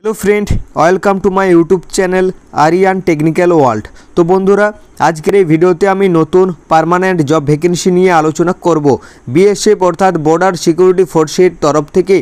Hello friend welcome to my YouTube channel Aryan Technical World তো বন্ধুরা, আজকের এই ভিডিওতে আমি নতুন পার্মানেন্ট জব ভ্যাকেন্সি নিয়ে আলোচনা করব। বিএসএফ অর্থাৎ বর্ডার সিকিউরিটি ফোর্সের তরফ থেকে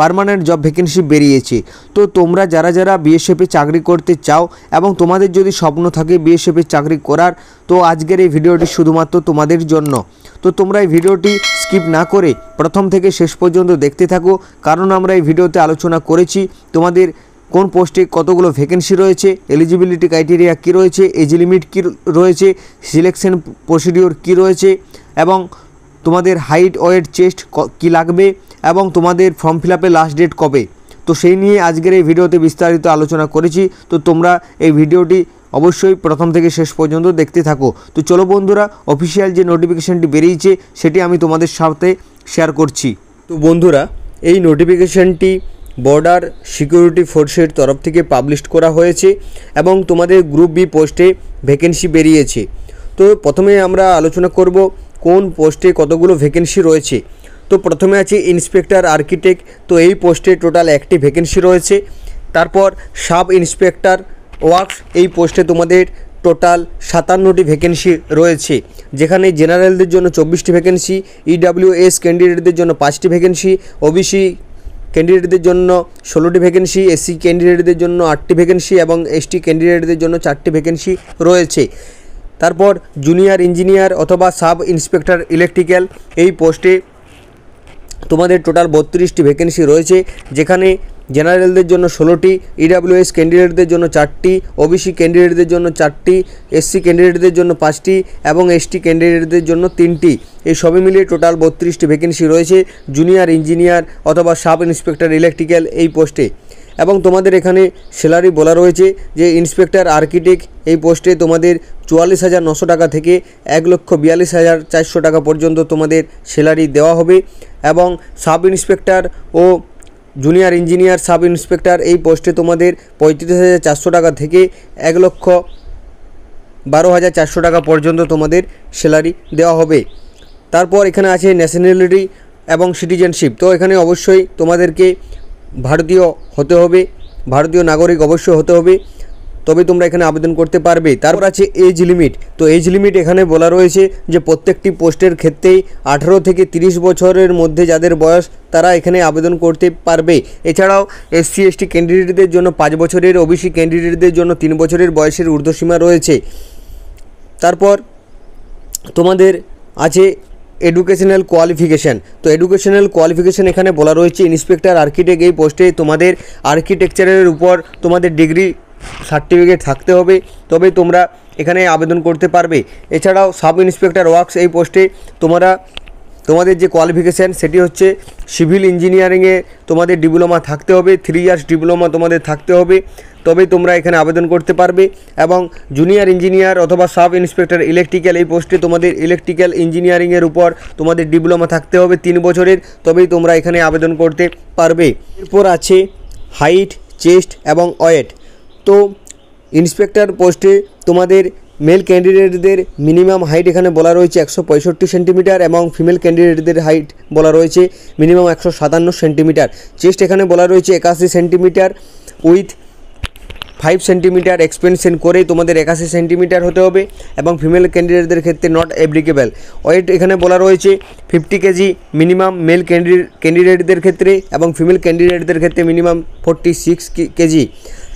পার্মানেন্ট জব ভ্যাকেন্সি বেরিয়েছে। তো তোমরা যারা যারা বিএসএফে চাকরি করতে চাও এবং তোমাদের যদি স্বপ্ন থাকে বিএসএফে চাকরি করার, তো আজকের এই ভিডিওটি শুধুমাত্র তোমাদের জন্য। তো তোমরা এই ভিডিওটি স্কিপ না করে প্রথম থেকে শেষ পর্যন্ত দেখতে থাকো, কারণ আমরা এই ভিডিওতে আলোচনা করেছি তোমাদের কোন পোস্টে কতগুলো ভ্যাকেন্সি রয়েছে এলিজিবিলিটি ক্রাইটেরিয়া কী রয়েছে এজ লিমিট কী রয়েছে সিলেকশন প্রসিডিওর কী রয়েছে, এবং তোমাদের হাইট ওয়েট চেস্ট কী লাগবে, এবং তোমাদের ফর্ম ফিল লাস্ট ডেট কবে। তো সেই নিয়ে আজকের এই ভিডিওতে বিস্তারিত আলোচনা করেছি। তো তোমরা এই ভিডিওটি অবশ্যই প্রথম থেকে শেষ পর্যন্ত দেখতে থাকো। তো চলো বন্ধুরা অফিসিয়াল যে নোটিফিকেশানটি বেরিয়েছে, সেটি আমি তোমাদের সাথে শেয়ার করছি। তো বন্ধুরা, এই নোটিফিকেশানটি বর্ডার সিকিউরিটি ফোর্সের তরফ থেকে পাবলিশ করা হয়েছে এবং তোমাদের গ্রুপ বি পোস্টে ভ্যাকেন্সি বেরিয়েছে। তো প্রথমে আমরা আলোচনা করব কোন পোস্টে কতগুলো ভ্যাকেন্সি রয়েছে। তো প্রথমে আছে ইন্সপেক্টর আর্কিটেক্ট তো এই পোস্টে টোটাল একটি ভ্যাকেন্সি রয়েছে। তারপর সাব ইন্সপেক্টর ওয়ার্কস এই পোস্টে তোমাদের টোটাল সাতান্নটি ভ্যাকেন্সি রয়েছে। যেখানে জেনারেলদের জন্য চব্বিশটি ভ্যাকেন্সি ইডাব্লিউএস ক্যান্ডিডেটদের জন্য পাঁচটি ভ্যাকেন্সি ওবিসি ক্যান্ডিডেটদের জন্য ষোলোটি ভ্যাকেন্সি এসসি ক্যান্ডিডেটদের জন্য আটটি ভ্যাকেন্সি এবং এসটি ক্যান্ডিডেটদের জন্য চারটি ভ্যাকেন্সি রয়েছে। তারপর জুনিয়র ইঞ্জিনিয়ার অথবা সাব ইন্সপেক্টর ইলেকট্রিক্যাল এই পোস্টে তোমাদের টোটাল বত্রিশটি ভ্যাকেন্সি রয়েছে, যেখানে জেনারেলদের জন্য ষোলোটি ইডাব্লিউএস ক্যান্ডিডেটদের জন্য চারটি ওবিসি ক্যান্ডিডেটদের জন্য চারটি এসসি ক্যান্ডিডেটদের জন্য পাঁচটি এবং এসটি ক্যান্ডিডেটদের জন্য তিনটি। এই সবই মিলিয়ে টোটাল বত্রিশটি ভ্যাকেন্সি রয়েছে জুনিয়র ইঞ্জিনিয়ার অথবা সাব ইন্সপেক্টর ইলেকট্রিক্যাল এই পোস্টে এবং তোমাদের এখানে স্যালারি বলা রয়েছে যে ইন্সপেক্টর আর্কিটেক্ট এই পোস্টে তোমাদের চুয়াল্লিশ হাজার নশো টাকা থেকে এক লক্ষ বিয়াল্লিশ হাজার চারশো টাকা পর্যন্ত তোমাদের স্যালারি দেওয়া হবে। এবং সাব ইন্সপেক্টর ও জুনিয়র ইঞ্জিনিয়ার সাব ইন্সপেক্টর, এই পোস্টে তোমাদের পঁয়ত্রিশ হাজার চারশো টাকা থেকে এক লক্ষ বারো হাজার চারশো টাকা পর্যন্ত তোমাদের স্যালারি দেওয়া হবে। তারপর এখানে আছে ন্যাশনালিটি এবং সিটিজেনশিপ তো এখানে অবশ্যই তোমাদেরকে ভারতীয় হতে হবে, ভারতীয় নাগরিক অবশ্যই হতে হবে। তবে তোমরা এখানে আবেদন করতে পারবে। তারপর আছে এজ লিমিট তো এজ লিমিট এখানে বলা রয়েছে যে প্রত্যেকটি পোস্টের ক্ষেত্রেই আঠারো থেকে তিরিশ বছরের মধ্যে যাদের বয়স, তারা এখানে আবেদন করতে পারবে। এছাড়াও এসসি, এসটি ক্যান্ডিডেটদের জন্য পাঁচ বছরের, ওবিসি ক্যান্ডিডেটদের জন্য তিন বছরের বয়সের ঊর্ধ্বসীমা রয়েছে। তারপর তোমাদের আছে এডুকেশনাল কোয়ালিফিকেশান তো এডুকেশনাল কোয়ালিফিকেশান এখানে বলা রয়েছে, ইন্সপেক্টর আর্কিটেক্ট এই পোস্টে তোমাদের আর্কিটেকচারের উপর তোমাদের ডিগ্রি সার্টিফিকেট থাকতে হবে তবে তোমরা এখানে আবেদন করতে পারবে। এছাড়াও সাব ইন্সপেক্টর ওয়ার্কস এই পোস্টে তোমরা, তোমাদের যে কোয়ালিফিকেশান সেটি হচ্ছে সিভিল ইঞ্জিনিয়ারিংয়ে তোমাদের ডিপ্লোমা থাকতে হবে থ্রি ইয়ার্স ডিপ্লোমা তোমাদের থাকতে হবে, তবেই তোমরা এখানে আবেদন করতে পারবে এবং জুনিয়র ইঞ্জিনিয়ার অথবা সাব ইন্সপেক্টর ইলেকট্রিক্যাল এই পোস্টে তোমাদের ইলেকট্রিক্যাল ইঞ্জিনিয়ারিংয়ের উপর তোমাদের ডিপ্লোমা থাকতে হবে তিন বছরের, তবেই তোমরা এখানে আবেদন করতে পারবে। এরপর আছে হাইট চেস্ট এবং ওয়েট তো ইন্সপেক্টর পোস্টে তোমাদের মেল ক্যান্ডিডেটদের মিনিমাম হাইট এখানে বলা রয়েছে একশো পঁয়ষট্টি সেন্টিমিটার এবং ফিমেল ক্যান্ডিডেটদের হাইট বলা রয়েছে মিনিমাম একশো সাতান্ন সেন্টিমিটার চেস্ট এখানে বলা রয়েছে একাশি centimetre with five centimetre expansion করেই তোমাদের একাশি সেন্টিমিটার হতে হবে এবং ফিমেল ক্যান্ডিডেটদের ক্ষেত্রে নট অ্যাপ্লিকেবল ওয়েট এখানে বলা রয়েছে fifty kg minimum male candidate ক্যান্ডিডেটদের ক্ষেত্রে এবং ফিমেল ক্যান্ডিডেটদের ক্ষেত্রে মিনিমাম ফোরটি সিক্স কেজি।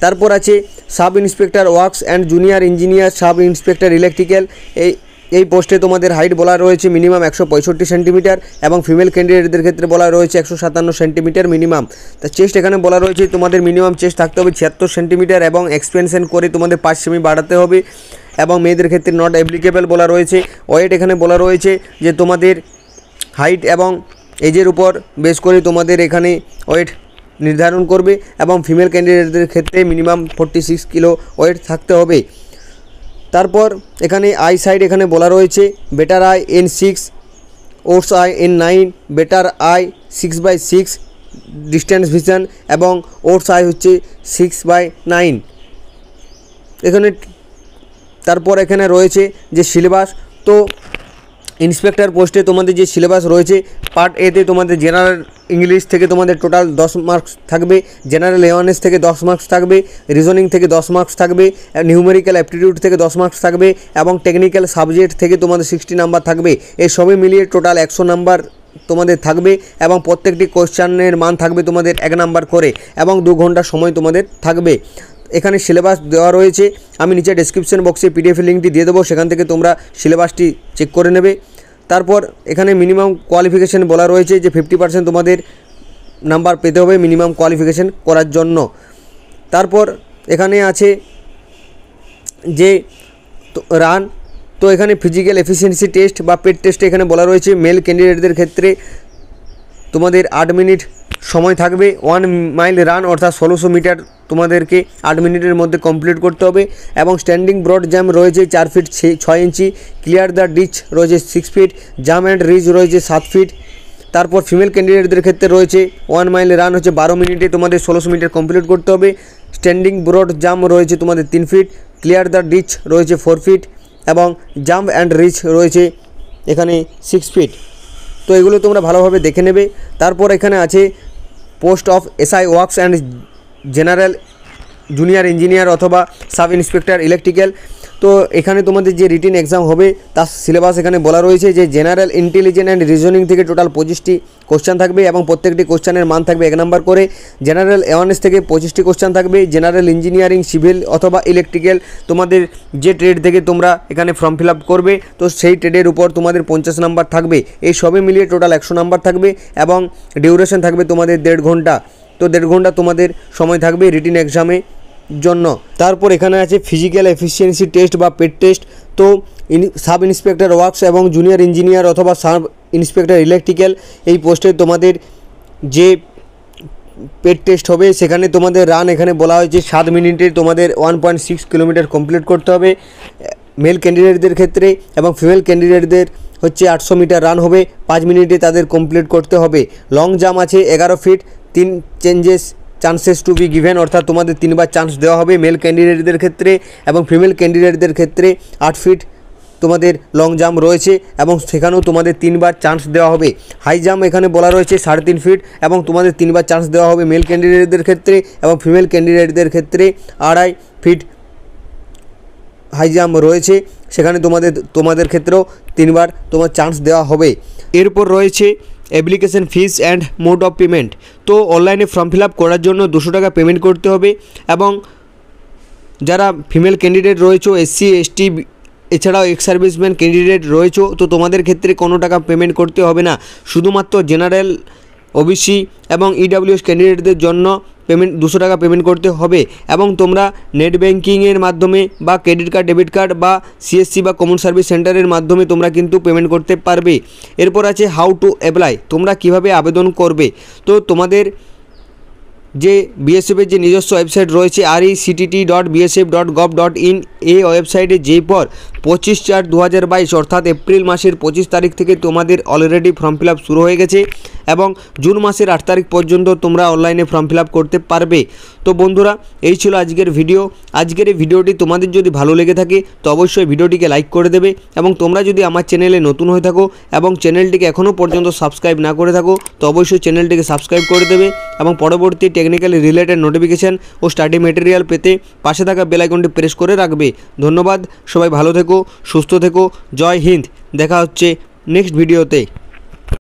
তারপর আছে sub inspector works and junior engineer sub inspector electrical এই এই পোস্টে তোমাদের হাইট বলা রয়েছে মিনিমাম একশো পঁয়ষট্টি সেন্টিমিটার এবং ফিমেল ক্যান্ডিডেটদের ক্ষেত্রে বলা রয়েছে একশো সাতান্ন সেন্টিমিটার মিনিমাম। তা চেস্ট এখানে বলা রয়েছে তোমাদের মিনিমাম চেস্ট থাকতে হবে ছিয়াত্তর সেন্টিমিটার এবং এক্সপেনশন করে তোমাদের পাঁচ সেমি বাড়াতে হবে এবং মেয়েদের ক্ষেত্রে নট অ্যাপ্লিকেবল বলা রয়েছে। ওয়েট এখানে বলা রয়েছে যে তোমাদের হাইট এবং এজের উপর বেস করে তোমাদের এখানে ওয়েট নির্ধারণ করবে এবং ফিমেল ক্যান্ডিডেটদের ক্ষেত্রে minimum forty six kilo weight থাকতে হবে। তারপর এখানে আই সাইড এখানে বলা রয়েছে better eye N six worse eye N nine better eye six by six distance vision এবং ওটস আই হচ্ছে সিক্স বাই নাইন এখানে তারপর এখানে রয়েছে যে সিলেবাস তো ইন্সপেক্টর পোস্টে তোমাদের যে সিলেবাস রয়েছে, পার্ট এতে তোমাদের জেনারেল ইংলিশ থেকে তোমাদের টোটাল দশ মার্কস থাকবে, জেনারেল অ্যাওয়ারনেস থেকে দশ মার্কস থাকবে, রিজনিং থেকে দশ মার্কস থাকবে, নিউমেরিক্যাল অ্যাপটিটিউড থেকে দশ মার্কস থাকবে এবং টেকনিক্যাল সাবজেক্ট থেকে তোমাদের সিক্সটি নাম্বার থাকবে। এই সবই মিলিয়ে টোটাল একশো নাম্বার তোমাদের থাকবে এবং প্রত্যেকটি কোশ্চানের মান থাকবে তোমাদের এক নাম্বার করে এবং দু ঘণ্টা সময় তোমাদের থাকবে। এখানে সিলেবাস দেওয়া রয়েছে। আমি নিচে ডেসক্রিপশন বক্সে পিডিএফ লিঙ্কটি দিয়ে দেবো, সেখান থেকে তোমরা সিলেবাসটি চেক করে নেবে। তারপর এখানে মিনিমাম কোয়ালিফিকেশান বলা রয়েছে যে ফিফটি পার্সেন্ট তোমাদের নাম্বার পেতে হবে মিনিমাম কোয়ালিফিকেশান করার জন্য। তারপর এখানে আছে যে রান তো এখানে ফিজিক্যাল এফিসিয়েন্সি টেস্ট বা পেট টেস্ট এখানে বলা রয়েছে। মেল ক্যান্ডিডেটদের ক্ষেত্রে তোমাদের আট মিনিট সময় থাকবে ওয়ান মাইল রান অর্থাৎ ষোলোশো মিটার তোমাদেরকে আট মিনিটের মধ্যে কমপ্লিট করতে হবে এবং স্ট্যান্ডিং ব্রড জ্যাম রয়েছে চার ফিট ছয় ইঞ্চি ক্লিয়ার দ্য ডিচ রয়েছে six feet jump and reach রয়েছে সাত ফিট তারপর ফিমেল ক্যান্ডিডেটদের ক্ষেত্রে রয়েছে ওয়ান মাইল রান হচ্ছে বারো মিনিটে, তোমাদের ষোলোশো মিটার কমপ্লিট করতে হবে। স্ট্যান্ডিং ব্রড জাম রয়েছে তোমাদের তিন ফিট ক্লিয়ার দ্য ডিচ রয়েছে ফোর ফিট এবং জাম্প অ্যান্ড রিচ রয়েছে এখানে সিক্স ফিট তো এগুলো তোমরা ভালোভাবে দেখে নেবে। তারপর এখানে আছে post of SI works and general junior engineer অথবা সাব ইন্সপেক্টর ইলেকট্রিক্যাল তো এখানে তোমাদের যে রিটিন এক্সাম হবে, তার সিলেবাস এখানে বলা রয়েছে যে জেনারেল ইন্টেলিজেন্ট অ্যান্ড রিজনিং থেকে টোটাল পঁচিশটি কোশ্চান থাকবে এবং প্রত্যেকটি কোশ্চানের মান থাকবে এক নাম্বার করে। জেনারেল অ্যাওয়ারনেস থেকে পঁচিশটি কোশ্চান থাকবে। জেনারেল ইঞ্জিনিয়ারিং সিভিল অথবা ইলেকট্রিক্যাল তোমাদের যে ট্রেড থেকে তোমরা এখানে ফর্ম ফিল আপ করবে, তো সেই ট্রেডের উপর তোমাদের পঞ্চাশ নাম্বার থাকবে। এই সবই মিলিয়ে টোটাল একশো নাম্বার থাকবে এবং ডিউরেশন থাকবে তোমাদের দেড় ঘণ্টা। তো দেড় ঘণ্টা তোমাদের সময় থাকবে রিটিন এক্সামে জন্য। তারপর এখানে আছে ফিজিক্যাল এফিসিয়েন্সি টেস্ট বা পেট টেস্ট তো সাব ইন্সপেক্টর ওয়ার্কস এবং জুনিয়র ইঞ্জিনিয়ার অথবা সাব ইন্সপেক্টর ইলেকট্রিক্যাল এই পোস্টে তোমাদের যে পেট টেস্ট হবে, সেখানে তোমাদের রান এখানে বলা হয়েছে সাত মিনিটে তোমাদের one point six kilometre complete করতে হবে। মেল ক্যান্ডিডেটদের ক্ষেত্রে এবং ফিমেল ক্যান্ডিডেটদের হচ্ছে আটশো মিটার রান হবে, পাঁচ মিনিটে তাদের কমপ্লিট করতে হবে। লং জাম্প আছে এগারো ফিট তিন changes chances to be given অর্থাৎ তোমাদের তিনবার চান্স দেওয়া হবে মেল ক্যান্ডিডেটদের ক্ষেত্রে এবং ফিমেল ক্যান্ডিডেটদের ক্ষেত্রে আট ফিট তোমাদের লং জাম্প রয়েছে এবং সেখানেও তোমাদের তিনবার চান্স দেওয়া হবে। হাই জাম্প এখানে বলা রয়েছে সাড়ে তিন ফিট এবং তোমাদের তিনবার চান্স দেওয়া হবে মেল ক্যান্ডিডেটদের ক্ষেত্রে এবং ফিমেল ক্যান্ডিডেটদের ক্ষেত্রে আড়াই ফিট হাই জাম্প রয়েছে। সেখানে তোমাদের তোমাদের ক্ষেত্রেও তিনবার তোমার চান্স দেওয়া হবে। এরপর রয়েছে application fees and mode of payment তো অনলাইনে ফর্ম ফিল আপ করার জন্য দুশো টাকা পেমেন্ট করতে হবে এবং যারা ফিমেল ক্যান্ডিডেট রয়েছে এসসি এসটি এছাড়াও এক্স সার্ভিসম্যান ক্যান্ডিডেট রয়েছে, তো তোমাদের ক্ষেত্রে কোনো টাকা পেমেন্ট করতে হবে না। শুধুমাত্র জেনারেল ওবিসি এবং ইডাব্লিউএস ক্যান্ডিডেটদের জন্য পেমেন্ট দুশো টাকা পেমেন্ট করতে হবে এবং তোমরা নেট ব্যাঙ্কিংয়ের মাধ্যমে বা ক্রেডিট কার্ড ডেবিট কার্ড বা সিএসসি বা কমন সার্ভিস সেন্টারের মাধ্যমে তোমরা কিন্তু পেমেন্ট করতে পারবে। এরপর আছে হাউ টু অ্যাপ্লাই তোমরা কীভাবে আবেদন করবে? তো তোমাদের যে বিএসএফের যে নিজস্ব ওয়েবসাইট রয়েছে R E CTT dot BSF dot gov dot in এই ওয়েবসাইটে যেই পর পঁচিশ চার দু হাজার বাইশ, অর্থাৎ এপ্রিল মাসের পঁচিশ তারিখ থেকে তোমাদের অলরেডি ফর্ম ফিল শুরু হয়ে গেছে। এবং জুন মাসের আট তারিখ পর্যন্ত তোমরা অনলাইনে ফর্ম ফিল করতে পারবে। তো বন্ধুরা, এই ছিল আজকের ভিডিও আজকের এই ভিডিওটি তোমাদের যদি ভালো লেগে থাকে, তো অবশ্যই ভিডিওটিকে লাইক করে দেবে এবং তোমরা যদি আমার চ্যানেলে নতুন হয়ে থাকো এবং চ্যানেলটিকে এখনও পর্যন্ত সাবস্ক্রাইব না করে থাকো, তো অবশ্যই চ্যানেলটিকে সাবস্ক্রাইব করে দেবে এবং পরবর্তী টেকনিক্যাল রিলেটেড নোটিফিকেশান ও স্টাডি মেটেরিয়াল পেতে পাশে থাকা বেলাইকনটি প্রেস করে রাখবে। ধন্যবাদ, সবাই ভালো থেকো, সুস্থ থেকো, জয় হিন্দ। দেখা হচ্ছে নেক্সট ভিডিওতে